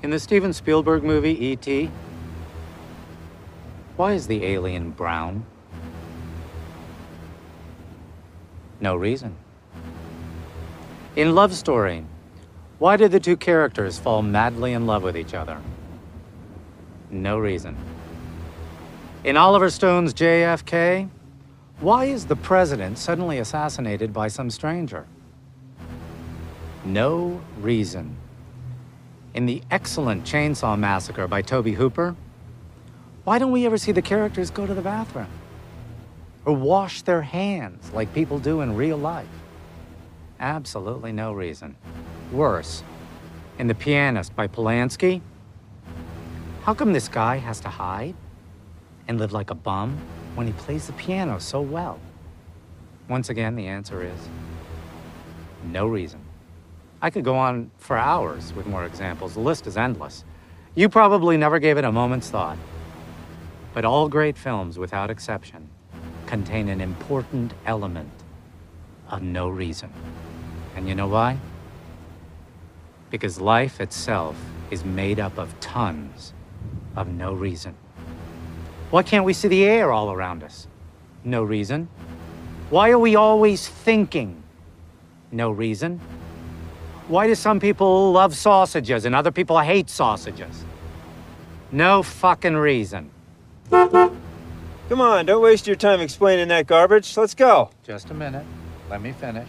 In the Steven Spielberg movie E.T., why is the alien brown? No reason. In Love Story, why did the two characters fall madly in love with each other? No reason. In Oliver Stone's JFK, why is the president suddenly assassinated by some stranger? No reason. In the excellent Chainsaw Massacre by Tobe Hooper, why don't we ever see the characters go to the bathroom? Or wash their hands like people do in real life? Absolutely no reason. Worse, in The Pianist by Polanski, how come this guy has to hide and live like a bum when he plays the piano so well? Once again, the answer is no reason. I could go on for hours with more examples. The list is endless. You probably never gave it a moment's thought. But all great films, without exception, contain an important element of no reason. And you know why? Because life itself is made up of tons of no reason. Why can't we see the air all around us? No reason. Why are we always thinking? No reason. Why do some people love sausages and other people hate sausages? No fucking reason. Come on, don't waste your time explaining that garbage. Let's go. Just a minute. Let me finish.